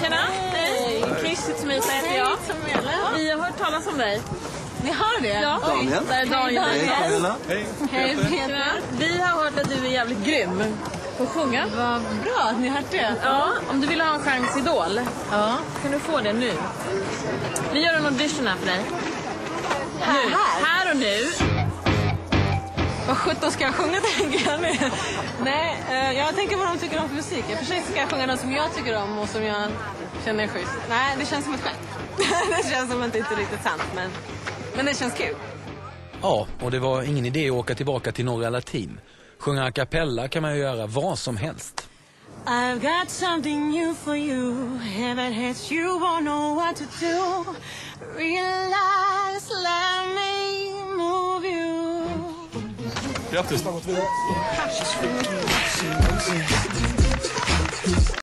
Tjena! Hej! Chris Smita heter jag. Vi har hört talas om dig. Ni har det? Ja. Daniel. Där är Daniel. Hej Camilla. Hej, Tjena. Vi har hört att du är jävligt grym på att sjunga. Vad bra att ni har hört det. Ja, om du vill ha en chans i Idol Ja. kan du få det nu. Vi gör en audition här för dig. Här? Nu. Här och nu. Vad sjutton ska jag sjunga tänker jag nu? Nej, eh, jag tänker vad de tycker om för musik. I och för sig ska jag sjunga något som jag tycker om och som jag känner är schysst. Nej, det känns som ett skämt. det känns som att det inte är riktigt sant, men, men det känns kul. Ja, och det var ingen idé att åka tillbaka till Norra Latin. Sjunga a cappella kan man ju göra vad som helst. I've got something new for you. Heaven hits you won't know what to do. Realize, Ja, dus is wat weer.